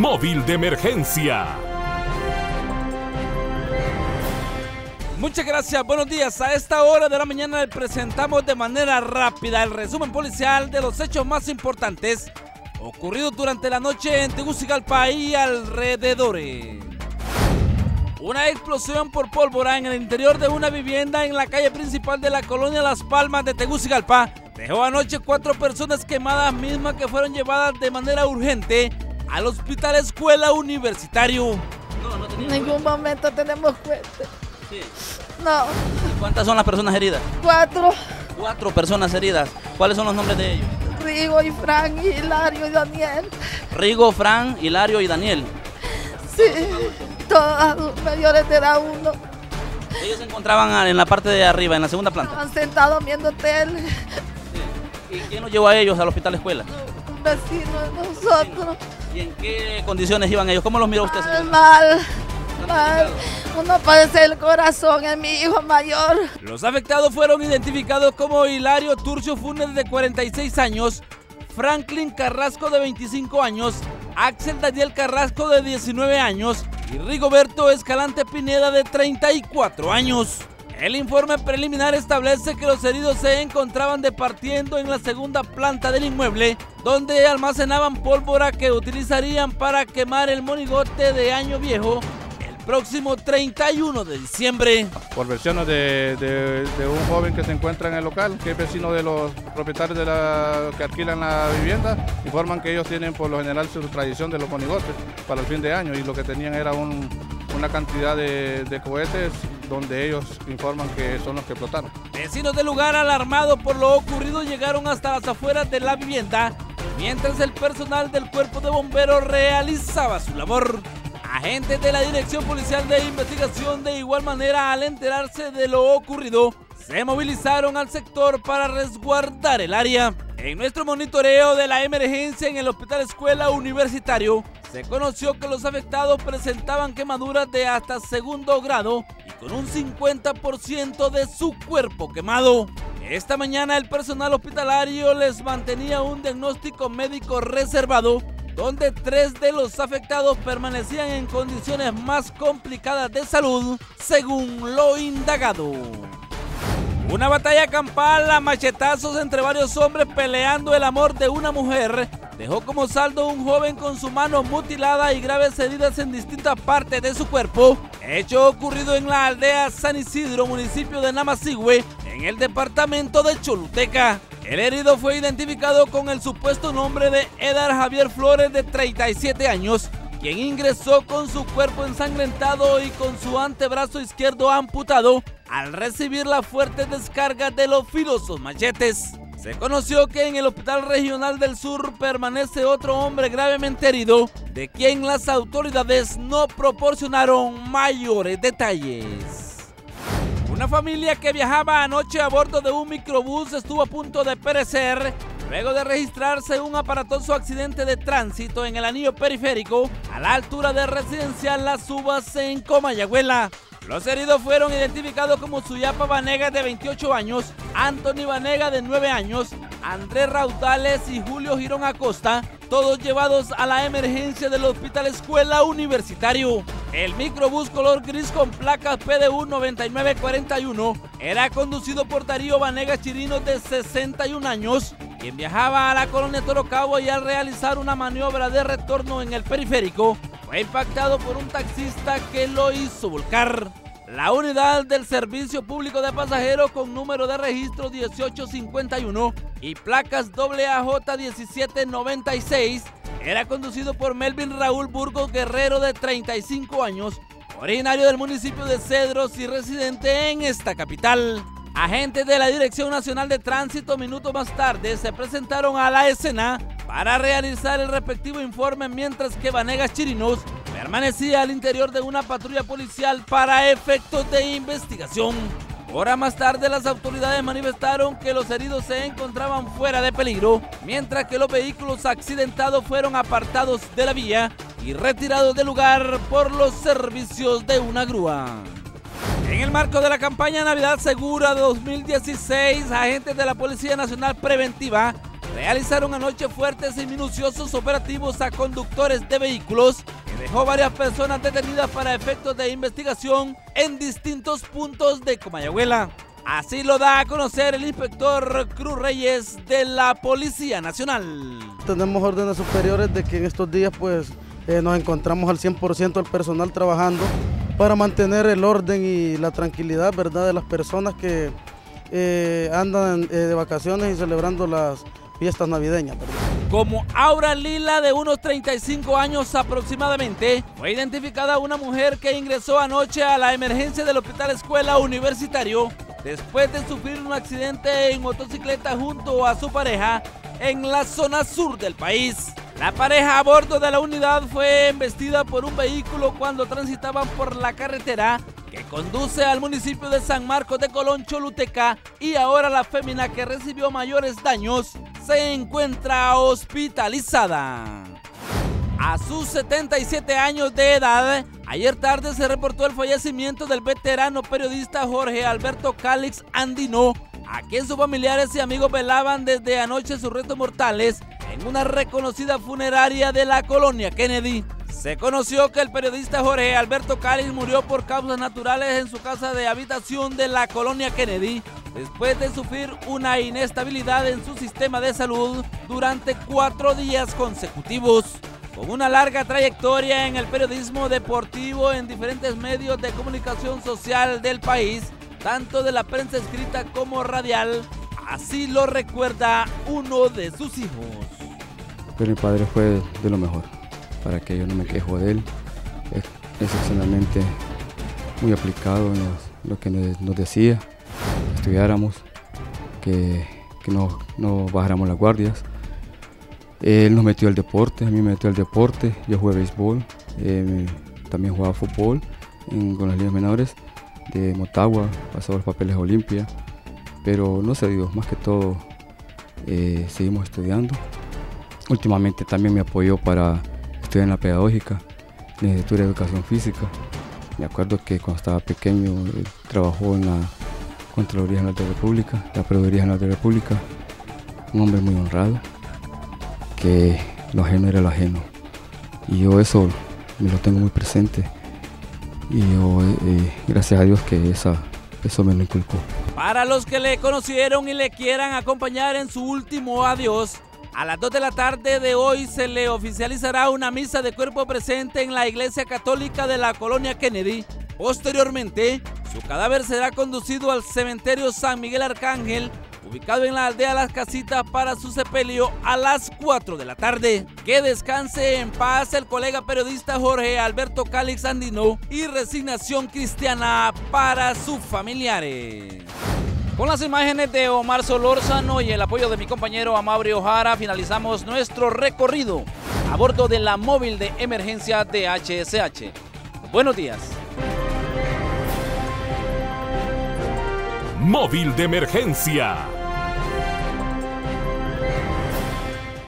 móvil de emergencia. Muchas gracias, buenos días. A esta hora de la mañana presentamos de manera rápida el resumen policial de los hechos más importantes ocurridos durante la noche en Tegucigalpa y alrededores. Una explosión por pólvora en el interior de una vivienda en la calle principal de la colonia Las Palmas de Tegucigalpa dejó anoche cuatro personas quemadas mismas que fueron llevadas de manera urgente al Hospital Escuela Universitario. En ningún momento tenemos cuenta. Sí. No, ¿Cuántas son las personas heridas? cuatro. Cuatro personas heridas. ¿Cuáles son los nombres de ellos? Rigo y Frank y Hilario y Daniel. Rigo, Fran, Hilario y Daniel. Sí, todos mayores de edad uno. Ellos se encontraban en la parte de arriba, en la segunda planta. Estaban sentados viendo tele. ¿Y quién los llevó a ellos al hospital escuela? Un vecino de nosotros. ¿Y en qué condiciones iban ellos? ¿Cómo los miró usted, Mal, mal, mal. Uno padece el corazón, es mi hijo mayor. Los afectados fueron identificados como Hilario Turcio Funes de 46 años, Franklin Carrasco de 25 años, Axel Daniel Carrasco de 19 años y Rigoberto Escalante Pineda de 34 años. El informe preliminar establece que los heridos se encontraban departiendo en la segunda planta del inmueble, donde almacenaban pólvora que utilizarían para quemar el monigote de año viejo el próximo 31 de diciembre. por versiones de, un joven que se encuentra en el local, que es vecino de los propietarios de la, que alquilan la vivienda, informan que ellos tienen por lo general su tradición de los monigotes para el fin de año y lo que tenían era un- una cantidad de, de cohetes donde ellos informan que son los que explotaron. Vecinos del lugar alarmados por lo ocurrido llegaron hasta las afueras de la vivienda mientras el personal del cuerpo de bomberos realizaba su labor. Agentes de la Dirección Policial de Investigación de igual manera al enterarse de lo ocurrido se movilizaron al sector para resguardar el área. En nuestro monitoreo de la emergencia en el Hospital Escuela Universitario se conoció que los afectados presentaban quemaduras de hasta segundo grado y con un 50% de su cuerpo quemado. Esta mañana el personal hospitalario les mantenía un diagnóstico médico reservado donde tres de los afectados permanecían en condiciones más complicadas de salud, según lo indagado. Una batalla campal a machetazos entre varios hombres peleando el amor de una mujer dejó como saldo un joven con su mano mutilada y graves heridas en distintas partes de su cuerpo. Hecho ocurrido en la aldea San Isidro, municipio de Namasigüe, en el departamento de Choluteca. El herido fue identificado con el supuesto nombre de Edar Javier Flores de 37 años, quien ingresó con su cuerpo ensangrentado y con su antebrazo izquierdo amputado al recibir la fuerte descarga de los filosos machetes. Se conoció que en el Hospital Regional del Sur permanece otro hombre gravemente herido, de quien las autoridades no proporcionaron mayores detalles. Una familia que viajaba anoche a bordo de un microbús estuvo a punto de perecer luego de registrarse un aparatoso accidente de tránsito en el anillo periférico a la altura de residencial Las Uvas en Comayagüela. Los heridos fueron identificados como Suyapa Vanega de 28 años, Anthony Vanega de 9 años, Andrés Raudales y Julio Girón Acosta, todos llevados a la emergencia del Hospital Escuela Universitario. El microbús color gris con placas PDU 9941 era conducido por Darío Vanega Chirino de 61 años, quien viajaba a la colonia Torocabo y al realizar una maniobra de retorno en el periférico, fue impactado por un taxista que lo hizo volcar. La unidad del Servicio Público de Pasajeros con número de registro 1851 y placas AJ1796 era conducido por Melvin Raúl Burgos Guerrero de 35 años, originario del municipio de Cedros y residente en esta capital. Agentes de la Dirección Nacional de Tránsito minutos más tarde se presentaron a la escena para realizar el respectivo informe mientras que Vanegas Chirinos permanecía al interior de una patrulla policial para efectos de investigación. Hora más tarde las autoridades manifestaron que los heridos se encontraban fuera de peligro, mientras que los vehículos accidentados fueron apartados de la vía y retirados del lugar por los servicios de una grúa. En el marco de la campaña Navidad Segura 2016, agentes de la Policía Nacional Preventiva realizaron anoche fuertes y minuciosos operativos a conductores de vehículos que dejó varias personas detenidas para efectos de investigación en distintos puntos de Comayagüela. Así lo da a conocer el inspector Cruz Reyes de la Policía Nacional. Tenemos órdenes superiores de que en estos días pues eh, nos encontramos al 100% del personal trabajando para mantener el orden y la tranquilidad ¿verdad? de las personas que eh, andan eh, de vacaciones y celebrando las fiestas navideñas. Como Aura Lila, de unos 35 años aproximadamente, fue identificada una mujer que ingresó anoche a la emergencia del Hospital Escuela Universitario después de sufrir un accidente en motocicleta junto a su pareja en la zona sur del país. La pareja a bordo de la unidad fue embestida por un vehículo cuando transitaban por la carretera que conduce al municipio de San Marcos de Colón, Choluteca, y ahora la fémina que recibió mayores daños se encuentra hospitalizada. A sus 77 años de edad, ayer tarde se reportó el fallecimiento del veterano periodista Jorge Alberto Calix Andino, a quien sus familiares y amigos velaban desde anoche sus restos mortales en una reconocida funeraria de la colonia Kennedy. Se conoció que el periodista Jorge Alberto Calix murió por causas naturales en su casa de habitación de la colonia Kennedy después de sufrir una inestabilidad en su sistema de salud durante cuatro días consecutivos. Con una larga trayectoria en el periodismo deportivo en diferentes medios de comunicación social del país, tanto de la prensa escrita como radial, así lo recuerda uno de sus hijos. Pero mi padre fue de lo mejor, para que yo no me quejo de él. Es excepcionalmente muy aplicado en lo que nos decía, estudiáramos, que, no, no bajáramos las guardias. Él nos metió al deporte, a mí me metió al deporte, yo jugué béisbol, eh, también jugaba fútbol con las ligas menores de Motagua, pasó los papeles a Olimpia, pero no se dio, más que todo eh, seguimos estudiando. Últimamente también me apoyó para estudiar en la pedagógica, licenciatura de educación física. Me acuerdo que cuando estaba pequeño trabajó en la Contraloría General de la República, la Procuraduría General de la República, un hombre muy honrado, que lo ajeno era lo ajeno. Y yo eso me lo tengo muy presente y yo, eh, gracias a Dios que esa, eso me lo inculcó. Para los que le conocieron y le quieran acompañar en su último adiós, a las 2 de la tarde de hoy se le oficializará una misa de cuerpo presente en la Iglesia Católica de la Colonia Kennedy. Posteriormente, su cadáver será conducido al cementerio San Miguel Arcángel ubicado en la aldea Las Casitas para su sepelio a las 4 de la tarde. Que descanse en paz el colega periodista Jorge Alberto Calix Andino y resignación cristiana para sus familiares. Con las imágenes de Omar Solórzano y el apoyo de mi compañero Amabri Ojara, finalizamos nuestro recorrido a bordo de la móvil de emergencia de HSH. Buenos días. Móvil de emergencia.